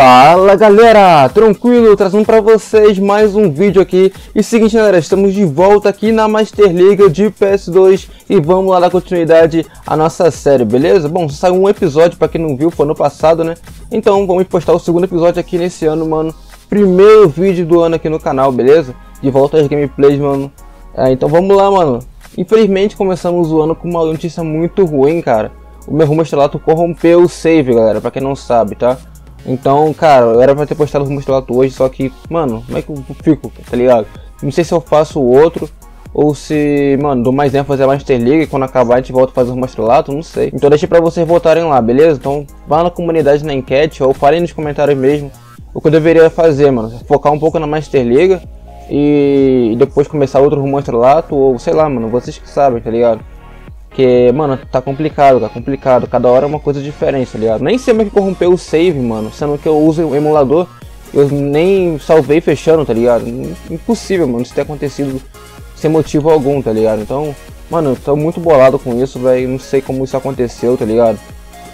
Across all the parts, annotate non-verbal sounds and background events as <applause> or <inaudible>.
Fala galera, tranquilo, trazendo para vocês mais um vídeo aqui E seguinte galera, estamos de volta aqui na Master League de PS2 E vamos lá dar continuidade à nossa série, beleza? Bom, saiu um episódio, para quem não viu, foi no passado, né? Então vamos postar o segundo episódio aqui nesse ano, mano Primeiro vídeo do ano aqui no canal, beleza? De volta às gameplays, mano é, Então vamos lá, mano Infelizmente começamos o ano com uma notícia muito ruim, cara O meu rumo estrelato corrompeu o save, galera, pra quem não sabe, tá? Então, cara, eu era pra ter postado o Mustelato hoje, só que, mano, como é que eu fico, tá ligado? Não sei se eu faço outro, ou se, mano, dou mais ênfase a Master League e quando acabar a gente volta a fazer o Mastrelato, não sei. Então deixa pra vocês votarem lá, beleza? Então vá na comunidade na enquete ou falem nos comentários mesmo o que eu deveria fazer, mano. Focar um pouco na Master League e depois começar outro Mastrelato ou sei lá, mano, vocês que sabem, tá ligado? Porque, mano, tá complicado, tá complicado. Cada hora é uma coisa diferente, tá ligado? Nem sei como é que corrompeu o save, mano. Sendo que eu uso o emulador, eu nem salvei fechando, tá ligado? Impossível, mano, isso ter acontecido sem motivo algum, tá ligado? Então, mano, eu tô muito bolado com isso, velho. Não sei como isso aconteceu, tá ligado?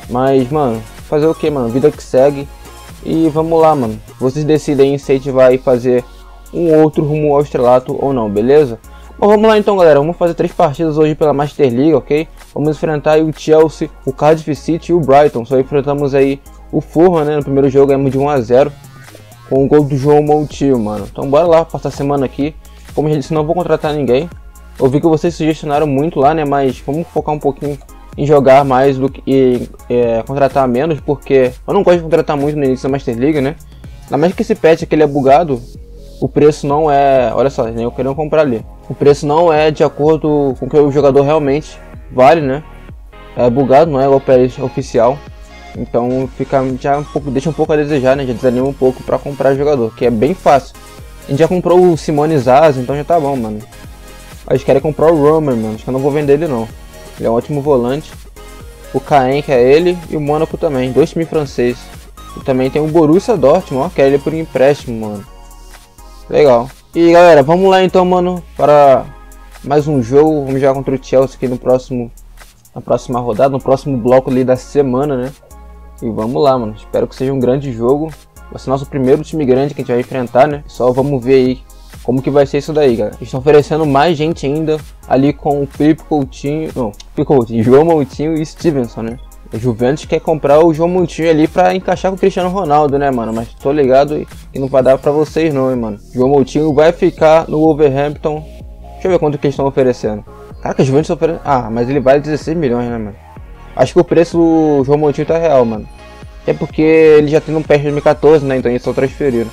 Mas, mano, fazer o que, mano? Vida que segue. E vamos lá, mano. Vocês decidem se a gente vai fazer um outro rumo ao estrelato ou não, beleza? Bom, vamos lá então, galera. Vamos fazer três partidas hoje pela Master League, ok? Vamos enfrentar o Chelsea, o Cardiff City e o Brighton. Só enfrentamos aí o Fulham, né? No primeiro jogo ganhamos de 1 a 0 com o gol do João Montiel, mano. Então bora lá passar a semana aqui. Como já disse, não vou contratar ninguém. Eu vi que vocês sugestionaram muito lá, né? Mas vamos focar um pouquinho em jogar mais do que e, é, contratar menos, porque eu não gosto de contratar muito no início da Master League, né? Ainda mais que esse patch aqui ele é bugado, o preço não é. Olha só, nem eu queria comprar ali. O preço não é de acordo com o que o jogador realmente vale, né? É bugado, não é igual preço oficial. Então fica já um pouco, deixa um pouco a desejar, né? Já desanima um pouco para comprar jogador, que é bem fácil. A gente já comprou o Simone Zaz, então já tá bom, mano. A gente quer comprar o Romer, mano. Acho que eu não vou vender ele não. Ele é um ótimo volante. O Caen, que é ele, e o Mônaco também. Dois times franceses. E também tem o Borussia Dortmund, ó. Quer ele por empréstimo, mano. Legal. E galera, vamos lá então, mano, para mais um jogo. Vamos jogar contra o Chelsea aqui no próximo, na próxima rodada, no próximo bloco ali da semana, né? E vamos lá, mano. Espero que seja um grande jogo. Vai ser nosso primeiro time grande que a gente vai enfrentar, né? Só vamos ver aí como que vai ser isso daí, galera. Estão oferecendo mais gente ainda ali com o Felipe Coutinho, não, Felipe Coutinho, João Moutinho e Stevenson, né? A Juventus quer comprar o João Montinho ali pra encaixar com o Cristiano Ronaldo, né, mano? Mas tô ligado e não vai dar pra vocês não, hein, mano. João Montinho vai ficar no Wolverhampton. Deixa eu ver quanto que eles estão oferecendo. Caraca, a Juventus oferece... Ah, mas ele vale 16 milhões, né, mano? Acho que o preço do João Montinho tá real, mano. É porque ele já tem um PES 2014, né? Então eles só transferiram.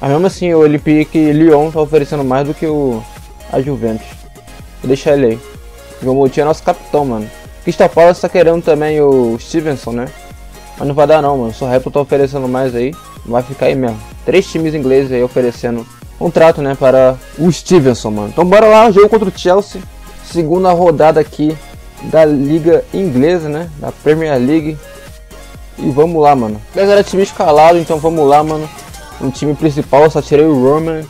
Mas mesmo assim, o Olympique Lyon tá oferecendo mais do que o a Juventus. Vou deixar ele aí. João Montinho é nosso capitão, mano. Crystal Palace tá querendo também o Stevenson, né? Mas não vai dar não, mano. Só Raptor tá oferecendo mais aí. Vai ficar aí mesmo. Três times ingleses aí oferecendo contrato, né? Para o Stevenson, mano. Então bora lá, jogo contra o Chelsea. Segunda rodada aqui da Liga Inglesa, né? Da Premier League. E vamos lá, mano. Galera, time escalado, então vamos lá, mano. No time principal, só tirei o Roman.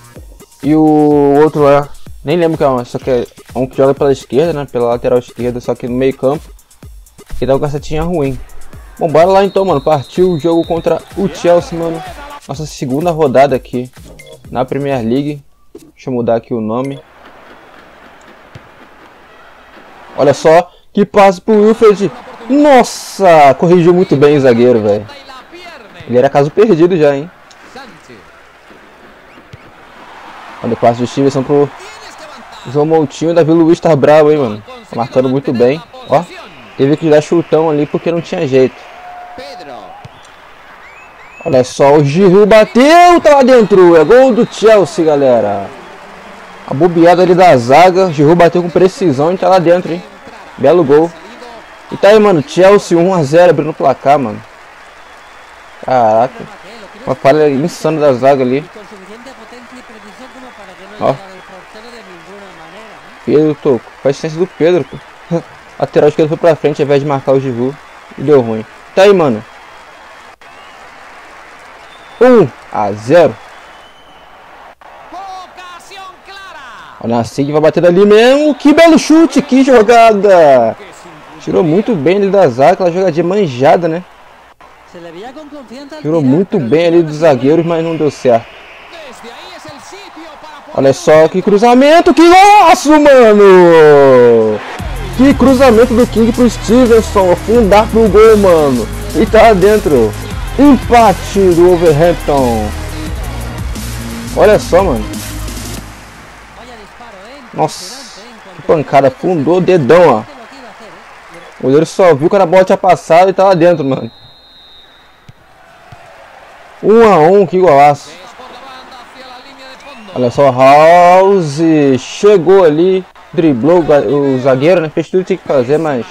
E o outro lá, nem lembro que é um, só que é um que joga pela esquerda, né? Pela lateral esquerda, só que no meio campo. E dá uma cacetinha ruim. Bom, bora lá então, mano. Partiu o jogo contra o Chelsea, mano. Nossa segunda rodada aqui na Premier League. Deixa eu mudar aqui o nome. Olha só, que passe pro Wilfred. Nossa, corrigiu muito bem o zagueiro, velho. Ele era caso perdido já, hein. Olha o passe do Stevenson pro João Moutinho Davi Luiz tá bravo, hein, mano. Tá marcando muito bem. Ó, teve que dar chutão ali porque não tinha jeito. Olha só, o Giroud bateu, tá lá dentro. É gol do Chelsea, galera. A bobeada ali da zaga. Giroud bateu com precisão e tá lá dentro, hein. Belo gol. E tá aí, mano. Chelsea 1x0 abrindo o placar, mano. Caraca. Uma falha insana da zaga ali. Ó. Pedro tocou. Faz chance do Pedro, pô. <laughs> Lateral esquerdo foi pra frente ao invés de marcar o Givu. E deu ruim. Tá aí, mano. 1 a 0. Olha assim que vai bater dali mesmo. Que belo chute, que jogada. Tirou muito bem ele da zaga, aquela jogadinha manjada, né? Tirou muito bem ali dos zagueiros, mas não deu certo. Olha só que cruzamento, que golaço, mano! Que cruzamento do King pro Stevenson, afundar pro gol, mano. E tá dentro. Empate do Overhampton. Olha só, mano. Nossa, que pancada, afundou o dedão, ó. O goleiro só viu quando a bola tinha passado e tava dentro, mano. Um a um, que golaço. Olha só, House chegou ali, driblou o zagueiro, né? Fez tudo que tinha que fazer, mas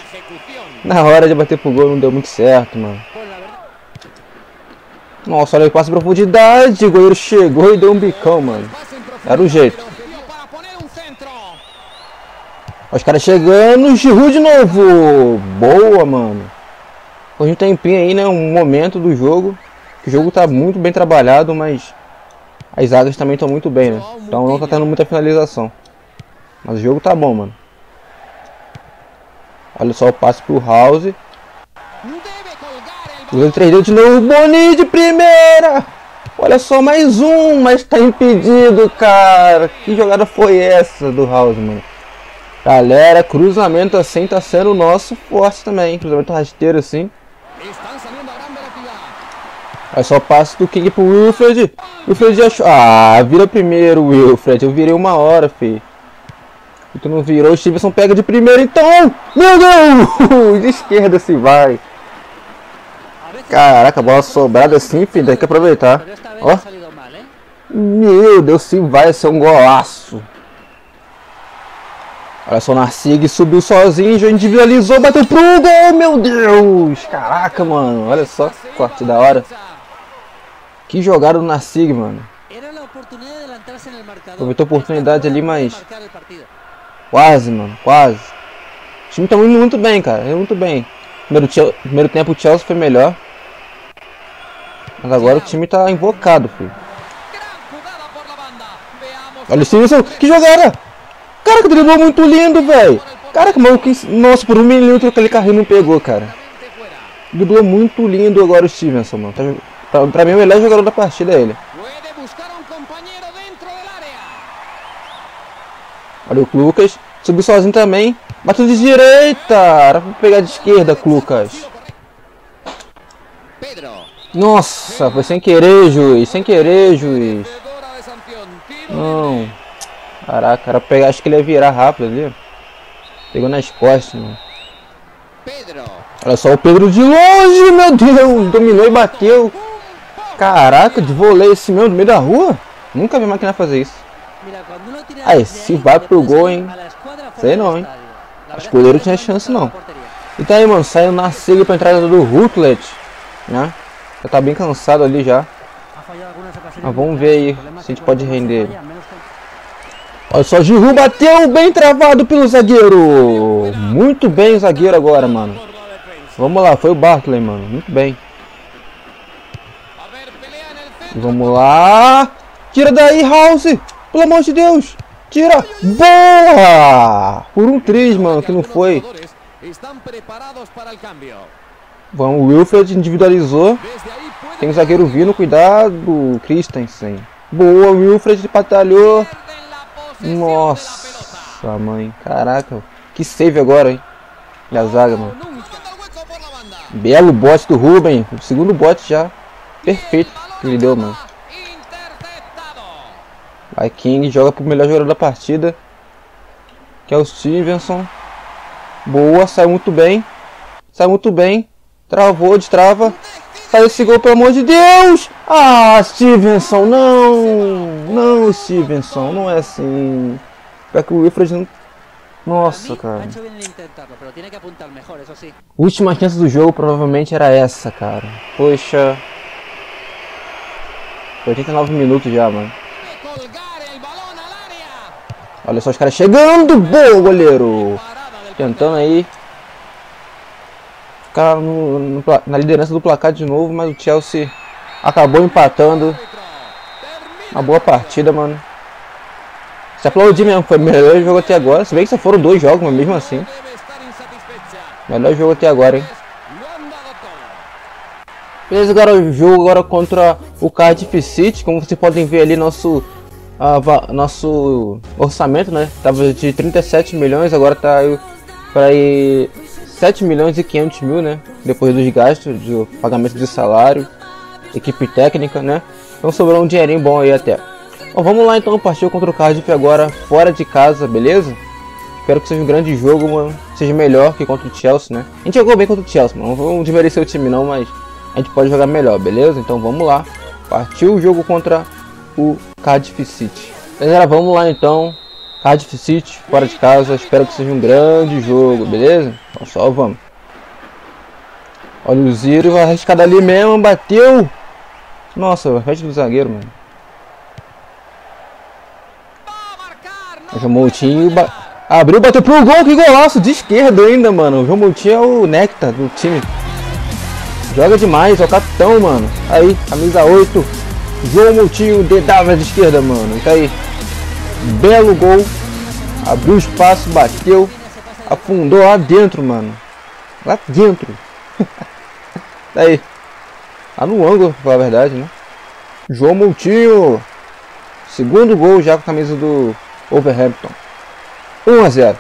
na hora de bater pro gol não deu muito certo, mano. Nossa, olha aí, passe profundidade, o goleiro chegou e deu um bicão, mano. Era o jeito. Os caras chegando, Giroud de novo. Boa, mano. Hoje um tempinho aí, né? Um momento do jogo. O jogo tá muito bem trabalhado, mas as zagas também estão muito bem, né? Então não tá tendo muita finalização. Mas o jogo tá bom, mano. Olha só o passe pro House. Usando 3 dedos de novo. Boni de primeira! Olha só, mais um, mas tá impedido, cara. Que jogada foi essa do House, mano? Galera, cruzamento assim tá sendo o nosso forte também. Cruzamento rasteiro assim. É só passe do King pro Wilfred. Wilfred achou. Ah, vira primeiro, Wilfred. Eu virei uma hora, fi. E tu não virou, o Stevenson pega de primeiro, então! Meu Deus! <laughs> De esquerda se vai. Caraca, bola sobrada assim, filho. Tem que aproveitar. Ó. Meu Deus, se vai ser um golaço. Olha só, o Narcig subiu sozinho, já individualizou, bateu pro gol, meu Deus! Caraca, mano, olha só corte da hora. Que jogada do Nassig, mano. Aproveitou a oportunidade ali, mas... Quase, mano, quase. O time tá indo muito bem, cara. Muito bem. Primeiro, primeiro tempo o Chelsea foi melhor. Mas agora o time tá invocado, filho. Olha o Stevenson, que jogada! Cara, que driblou muito lindo, velho. Cara, que maluco. Nossa, por um minuto aquele carrinho não pegou, cara. Driblou muito lindo agora o Stevenson, mano. Tá Pra, pra mim, o melhor jogador da partida é ele. Olha o Lucas. Subiu sozinho também. Bateu de direita. Era pra pegar de esquerda, Lucas. Nossa, foi sem querer, juiz. Sem querer, juiz. Não. Caraca, era pegar. Acho que ele ia virar rápido ali. Pegou nas costas, mano. Olha só o Pedro de longe, meu Deus. Dominou e bateu. Caraca, de voleio esse meu no meio da rua? Nunca vi máquina fazer isso. Aí, se vai pro gol, hein? Sei não, hein? Acho que o goleiro tinha chance, não. E tá aí, mano, saindo na siga pra entrada do Rutlet, né? Já tá bem cansado ali já. Mas vamos ver aí se a gente pode render Olha só, Giroud bateu bem travado pelo zagueiro. Muito bem o zagueiro agora, mano. Vamos lá, foi o Bartley, mano. Muito bem. Vamos lá. Tira daí, House. Pelo amor de Deus. Tira. Boa! Por um 3, mano, que não foi. Vamos, o Wilfred individualizou. Tem o zagueiro vindo, cuidado. Christensen. Boa, o Wilfred batalhou. Nossa, mãe. Caraca. Que save agora, hein? Da zaga, mano. Belo bote do Ruben. O segundo bote já. Perfeito ele deu, mano. Vai King, joga pro melhor jogador da partida. Que é o Stevenson. Boa, saiu muito bem. Saiu muito bem. Travou, destrava. Sai esse gol, pelo amor de Deus! Ah, Stevenson, não! Não, Stevenson, não é assim. Pior que o Wilfred não... Nossa, cara. Última chance do jogo provavelmente era essa, cara. Poxa. 89 minutos já, mano. Olha só os caras chegando. Boa, goleiro. Tentando aí. Ficar no, no, na liderança do placar de novo, mas o Chelsea acabou empatando. Uma boa partida, mano. Se aplaudir mesmo, foi o melhor jogo até agora. Se bem que só foram dois jogos, mas mesmo assim. Melhor jogo até agora, hein. Beleza, agora o jogo agora contra o Cardiff City, como vocês podem ver ali nosso uh, nosso orçamento, né? Tava de 37 milhões, agora tá para aí 7 milhões e 500 mil, né? Depois dos gastos, do pagamento de salário, equipe técnica, né? Então sobrou um dinheirinho bom aí até. Bom, vamos lá então, partiu contra o Cardiff agora, fora de casa, beleza? Espero que seja um grande jogo, mano. Seja melhor que contra o Chelsea, né? A gente jogou bem contra o Chelsea, mano. Não vamos desmerecer o time não, mas a gente pode jogar melhor, beleza? Então vamos lá. Partiu o jogo contra o Cardiff City. Galera, vamos lá então. Cardiff City, fora de casa. Espero que seja um grande jogo, beleza? Então só vamos. Olha o Ziro, arriscado ali mesmo, bateu. Nossa, o resto do zagueiro, mano. O Moutinho ba... abriu, bateu pro gol, que golaço de esquerda ainda, mano. O João Moutinho é o néctar do time. Joga demais, é o capitão, mano. Aí, camisa 8. João Moutinho, DW de esquerda, mano. Tá aí. Belo gol. Abriu espaço, bateu. Afundou lá dentro, mano. Lá dentro. <laughs> tá aí. Lá no ângulo, pra falar a verdade, né? João Moutinho. Segundo gol já com a camisa do Overhampton. 1 a 0.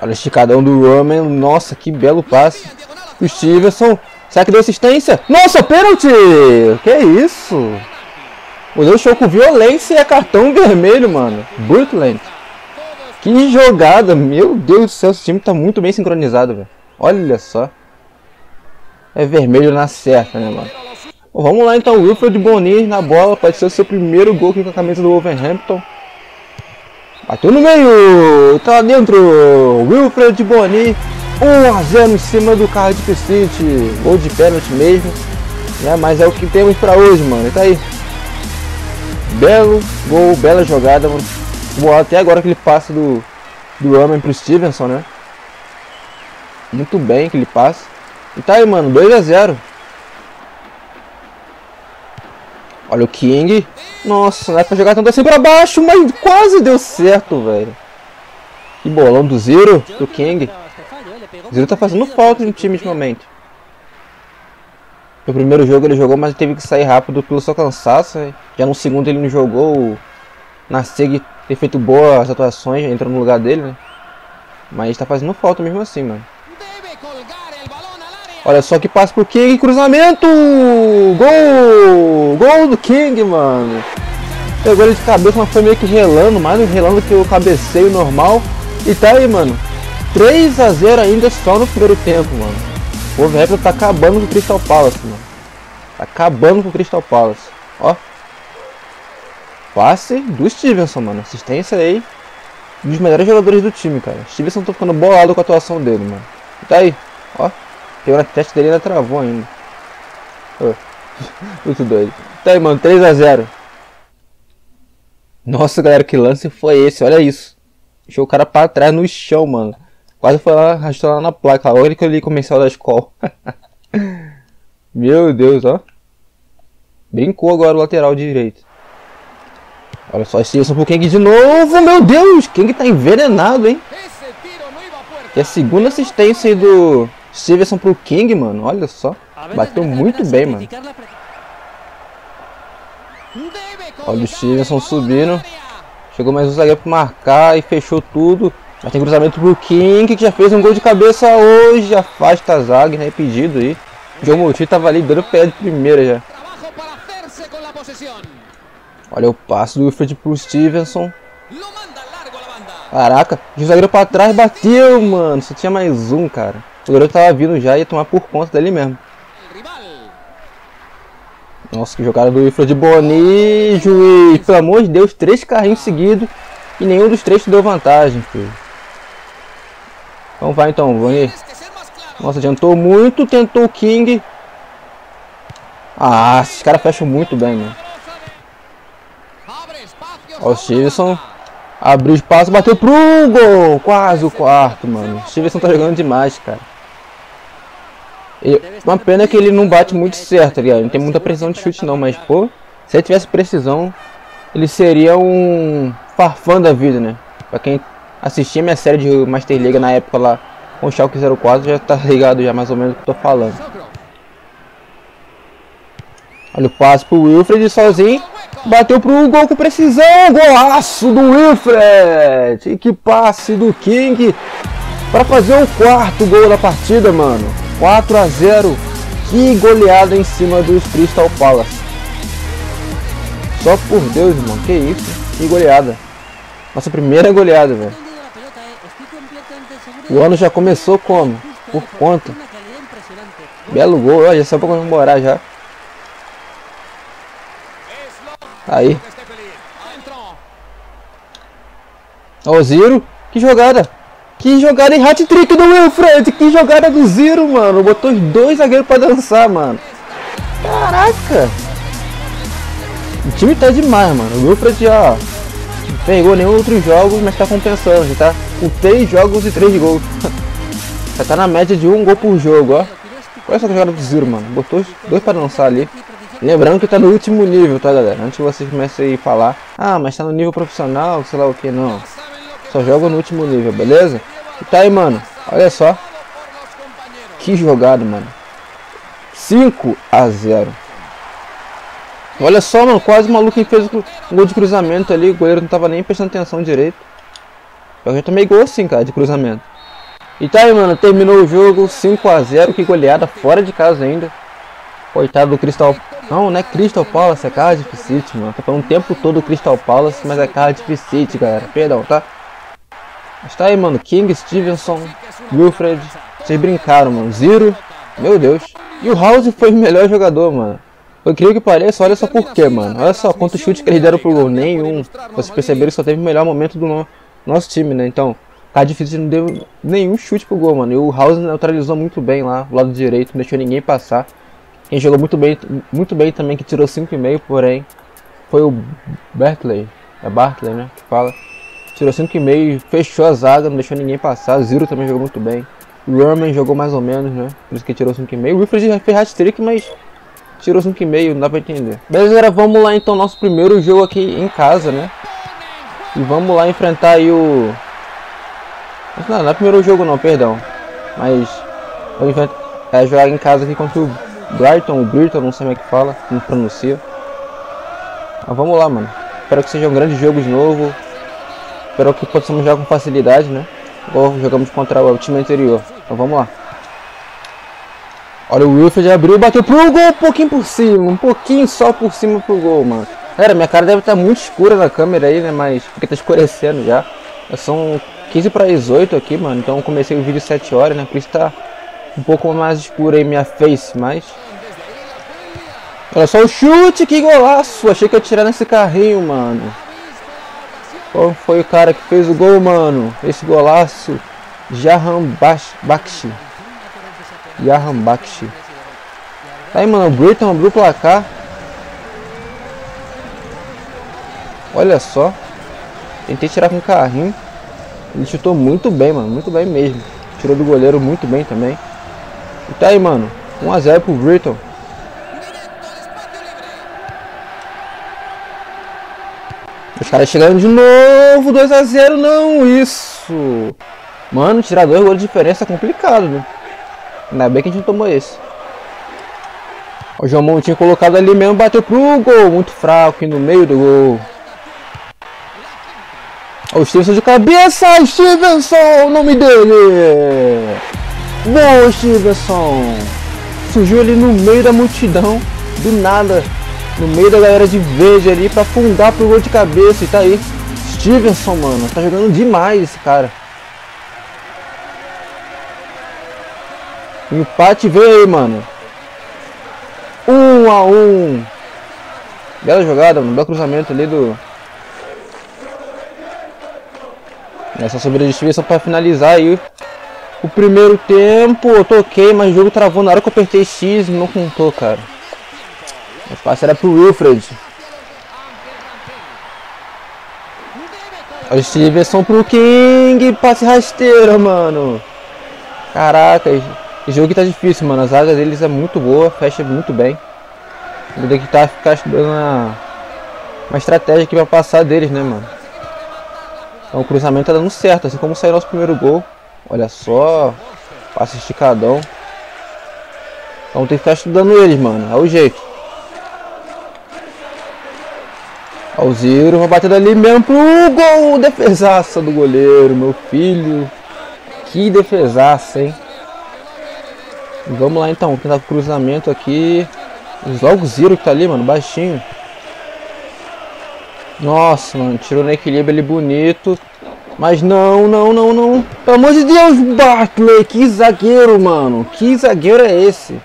Olha o esticadão do Roman. Nossa, que belo passe. O Stevenson. Será que deu assistência? Nossa, pênalti! Que isso? O deu show com violência e é cartão vermelho, mano. Brutland. Que jogada. Meu Deus do céu, esse time tá muito bem sincronizado, velho. Olha só. É vermelho na certa, né, mano? Bom, vamos lá então, Wilfred Boni na bola. Pode ser o seu primeiro gol aqui com a camisa do Wolverhampton. Bateu no meio, tá dentro, Wilfred Boni, 1 a 0 em cima do Cardiff City, gol de pênalti mesmo, né? Mas é o que temos para hoje, mano. E tá aí, belo gol, bela jogada, mano. Boa até agora aquele passe do do Ramen pro Stevenson, né? Muito bem aquele passe. E tá aí, mano, 2 a 0. Olha o King. Nossa, não é pra jogar tanto assim pra baixo, mas quase deu certo, velho. Que bolão do Zero, do King. Zero tá fazendo falta no time ultimamente. No primeiro jogo ele jogou, mas teve que sair rápido pelo seu cansaço. Já no segundo ele não jogou. Na SEG ter feito boas atuações, entrou no lugar dele, né? Mas tá fazendo falta mesmo assim, mano. Olha só que passe pro King, cruzamento! Gol! Gol do King, mano! Pegou ele de cabeça, mas foi meio que relando, mais um relando que o cabeceio normal. E tá aí, mano. 3 a 0 ainda só no primeiro tempo, mano. O Wolverhampton tá acabando com o Crystal Palace, mano. Tá acabando com o Crystal Palace. Ó. Passe do Stevenson, mano. Assistência aí. Um dos melhores jogadores do time, cara. Stevenson tá ficando bolado com a atuação dele, mano. E tá aí. Ó. Tem na teste dele ainda travou ainda. Oh. <laughs> Muito doido. Tá aí, mano, 3x0. Nossa, galera, que lance foi esse? Olha isso. Deixou o cara pra trás no chão, mano. Quase foi lá, arrastou lá na placa. Olha que eu li comercial da escola. <laughs> Meu Deus, ó. Brincou agora o lateral direito. Olha só, esse um King de novo. Meu Deus, King tá envenenado, hein? E a segunda assistência aí do, Stevenson pro King, mano. Olha só. Bateu muito bem, mano. Olha o Stevenson subindo. Chegou mais um zagueiro para marcar e fechou tudo. Mas tem cruzamento pro King, que já fez um gol de cabeça hoje. Afasta a zaga, né? Pedido aí. John Moutinho tava ali dando pé de primeira já. Olha o passe do Wilfred pro Stevenson. Caraca, o zagueiro pra trás bateu, mano. Só tinha mais um, cara. O garoto tava vindo já e ia tomar por conta dele mesmo. Nossa, que jogada do Ifra de Boni, juiz. Pelo amor de Deus, três carrinhos seguidos e nenhum dos três te deu vantagem, filho. Então vai então, Boni. Nossa, adiantou muito, tentou o King. Ah, esses caras fecham muito bem, mano. Ó, o Stevenson. Abriu espaço, bateu pro gol. Quase o quarto, mano. O Stevenson tá jogando demais, cara. Ele, uma pena que ele não bate muito certo, ligado? Não tem muita precisão de chute não, mas pô, se ele tivesse precisão, ele seria um farfã da vida, né? Pra quem assistia minha série de Master League na época lá, com o Schalke 04 já tá ligado já mais ou menos o que eu tô falando. Olha o passe pro Wilfred sozinho. Bateu pro gol com precisão. Golaço do Wilfred. E que passe do King. Para fazer o quarto gol da partida, mano. 4 a 0. Que goleada em cima dos Crystal Palace. Só por Deus, irmão. Que isso. Que goleada. Nossa primeira goleada, velho. O ano já começou como? Por conta. Belo gol. Olha, já saiu pra comemorar já. Aí. Ó Ziro. Que jogada. Que jogada em hat-trick do Wilfred. Que jogada do Ziro, mano. Botou os dois zagueiros pra dançar, mano. Caraca. O time tá demais, mano. O Wilfred já pegou nenhum outro jogo, mas tá compensando. Já tá com três jogos e três gols. <laughs> já tá na média de um gol por jogo, ó. Olha essa jogada do Ziro, mano. Botou os dois pra dançar ali. Lembrando que tá no último nível, tá galera? Antes que vocês comecem a falar, ah, mas tá no nível profissional, sei lá o que, não. Só joga no último nível, beleza? E tá aí, mano. Olha só. Que jogada, mano. 5 a 0. Olha só, mano. Quase o maluco fez um gol de cruzamento ali. O goleiro não tava nem prestando atenção direito. Eu já tomei gol assim, cara, de cruzamento. E tá aí, mano. Terminou o jogo 5 a 0. Que goleada. Fora de casa ainda. Coitado do Crystal não, não é Crystal Palace, é Cardiff City, mano. Tá falando o tempo todo Crystal Palace, mas é Cardiff City, galera. Perdão, tá? Mas tá aí, mano. King, Stevenson, Wilfred. Vocês brincaram, mano. Zero. Meu Deus. E o House foi o melhor jogador, mano. Eu incrível que pareça, olha só por quê, mano. Olha só quantos chutes que eles deram pro gol. Nenhum. Vocês perceberam que só teve o melhor momento do no nosso time, né? Então, Cardiff City não deu nenhum chute pro gol, mano. E o House neutralizou muito bem lá, do lado direito, não deixou ninguém passar. Quem jogou muito bem, muito bem também, que tirou 5,5, porém, foi o Bertley. É Bartley, né? Que fala. Tirou 5,5, fechou a zaga, não deixou ninguém passar. Zero também jogou muito bem. Roman jogou mais ou menos, né? Por isso que tirou 5,5. O Wilfred fez hat-trick, mas tirou 5,5, não dá pra entender. Beleza, galera, vamos lá então, nosso primeiro jogo aqui em casa, né? E vamos lá enfrentar aí o... Não, não é primeiro jogo não, perdão. Mas... Vamos enfrentar... É, jogar em casa aqui contra o Brighton, o Brighton, não sei como é que fala, como pronuncia. Mas vamos lá, mano. Espero que seja um grande jogo de novo. Espero que possamos jogar com facilidade, né? Igual jogamos contra o time anterior. Então vamos lá. Olha o Wilfred abriu, bateu pro gol, um pouquinho por cima, um pouquinho só por cima pro gol, mano. Galera, minha cara deve estar muito escura na câmera aí, né? Mas porque tá escurecendo já. São 15 para 18 aqui, mano. Então comecei o vídeo 7 horas, né? Por isso tá um pouco mais escura aí minha face, mas... Olha só o chute, que golaço! Achei que ia tirar nesse carrinho, mano. Qual foi o cara que fez o gol, mano? Esse golaço. Jahan Bakshi. Jahan Bakshi. Tá aí, mano. O Britton abriu o placar. Olha só. Tentei tirar com o carrinho. Ele chutou muito bem, mano. Muito bem mesmo. Tirou do goleiro muito bem também. E tá aí, mano. 1x0 pro Britton. Os caras chegando de novo. 2x0, não. Isso. Mano, tirar dois gols de diferença é complicado, né? Ainda bem que a gente não tomou esse. O João Mão tinha colocado ali mesmo, bateu pro gol. Muito fraco aqui no meio do gol. O Stevenson de cabeça. Stevenson, o nome dele. Boa, Stevenson! Surgiu ali no meio da multidão, do nada, no meio da galera de verde ali, pra fundar pro gol de cabeça. E tá aí. Stevenson, mano, tá jogando demais esse cara. Empate veio aí, mano. Um a um. Bela jogada, mano. Belo cruzamento ali do. Essa sobre de Stevenson pra finalizar aí o primeiro tempo eu toquei, mas o jogo travou na hora que eu apertei X não contou, cara. O passe era pro Wilfred. O Stevenson pro King. Passe rasteiro, mano. Caraca, esse jogo tá difícil, mano. A zaga deles é muito boa, fecha muito bem. Vou ter que tá, ficar estudando uma, uma estratégia aqui pra passar deles, né, mano. Então o cruzamento tá dando certo, assim como saiu nosso primeiro gol. Olha só. Passa esticadão. Então tem que ficar estudando eles, mano. É o jeito. Ó o Ziro, vai bater dali mesmo pro gol! Defesaça do goleiro, meu filho. Que defesaça, hein? Vamos lá então, tá cruzamento aqui. Logo o Ziro que tá ali, mano, baixinho. Nossa, mano, tirou no equilíbrio ali bonito. Mas não, não, não, não. Pelo amor de Deus, Bartley, que zagueiro, mano. Que zagueiro é esse?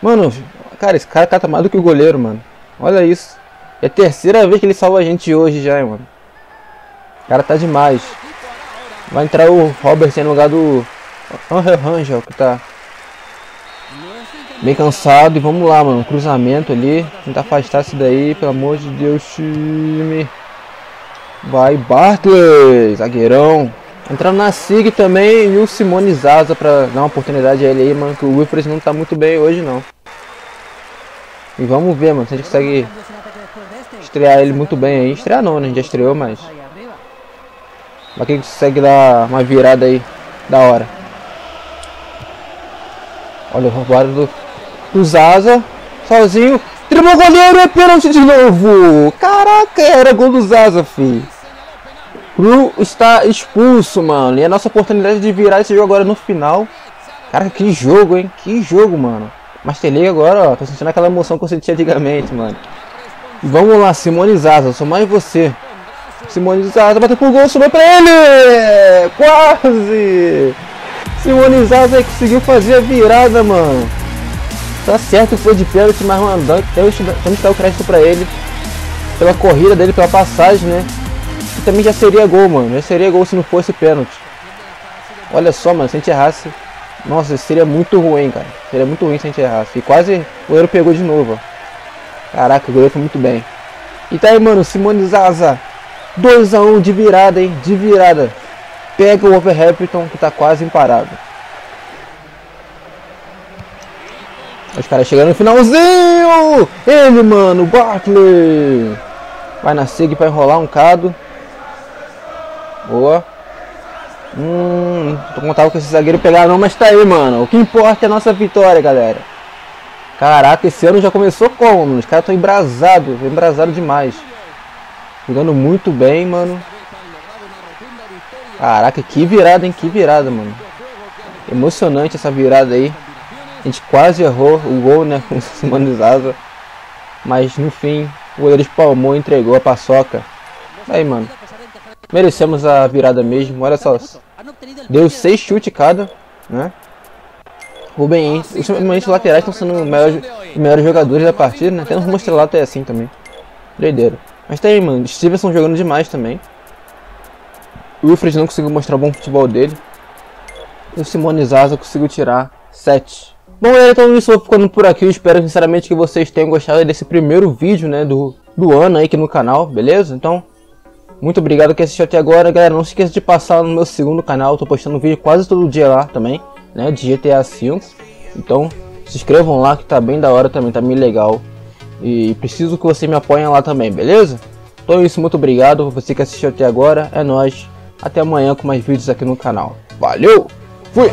Mano, cara, esse cara cata mais do que o goleiro, mano. Olha isso. É a terceira vez que ele salva a gente hoje já, mano. O cara tá demais. Vai entrar o Robert no lugar do Angel Rangel, que tá bem cansado. E vamos lá, mano. Cruzamento ali. Tentar afastar isso daí, pelo amor de Deus, time. Vai Bartley, zagueirão. Entrando na SIG também e o Simone Zaza pra dar uma oportunidade a ele aí, mano. Que o Wilfred não tá muito bem hoje, não. E vamos ver, mano, se a gente consegue estrear ele muito bem aí. Estrear não, né? A gente já estreou, mas... Mas quem consegue dar uma virada aí da hora. Olha o roubado do, do Zaza. Sozinho. Driblou o goleiro, é pênalti de novo! Caraca, era gol do Zaza, fi. Cru está expulso, mano. E a nossa oportunidade de virar esse jogo agora no final. Cara, que jogo, hein? Que jogo, mano. Master League agora, ó. Tô sentindo aquela emoção que eu senti antigamente, mano. Vamos lá, Simone Zaza. Sou mais você. Simone Zaza bateu pro gol, subiu pra ele! Quase! Simone Zaza conseguiu fazer a virada, mano. Tá certo que foi de pênalti, mas mano, temos que dar o crédito pra ele. Pela corrida dele, pela passagem, né? E também já seria gol, mano. Já seria gol se não fosse pênalti. Olha só, mano, se a gente errasse. Nossa, seria muito ruim, cara. Seria muito ruim se a gente errasse. E quase o goleiro pegou de novo, ó. Caraca, o goleiro foi muito bem. E tá aí, mano, Simone Zaza. 2x1 de virada, hein? De virada. Pega o Wolverhampton, que tá quase imparável. Os caras chegando no finalzinho! Ele, mano, Bartley! Vai na SIG pra enrolar um cado. Boa. Hum, não contava com esse zagueiro pegar não, mas tá aí, mano. O que importa é a nossa vitória, galera. Caraca, esse ano já começou como, mano? Os caras estão embrasados, embrasados demais. Jogando muito bem, mano. Caraca, que virada, hein? Que virada, mano. Emocionante essa virada aí. A gente quase errou o gol, né? Com o Zaza. Mas no fim, o goleiro espalmou e entregou a paçoca. Aí, mano. Merecemos a virada mesmo. Olha só. Deu seis chutes cada, né? Rubem. Ultimamente os laterais estão sendo os melhores, os jogadores da partida, né? Até nos mostrelato é assim também. Doideiro. Mas tá aí, mano. Stevenson jogando demais também. O Wilfred não conseguiu mostrar o bom futebol dele. E o Simone Zaza conseguiu tirar 7. Bom, galera, então isso, vou ficando por aqui. Eu espero sinceramente que vocês tenham gostado desse primeiro vídeo, né, do, do ano aí aqui no canal, beleza? Então, muito obrigado que assistiu até agora. Galera, não se esqueça de passar no meu segundo canal. Tô postando vídeo quase todo dia lá também, né, de GTA V. Então, se inscrevam lá que tá bem da hora também, tá bem legal. E preciso que você me apoie lá também, beleza? Então é isso, muito obrigado você que assistiu até agora. É nóis. Até amanhã com mais vídeos aqui no canal. Valeu! Fui!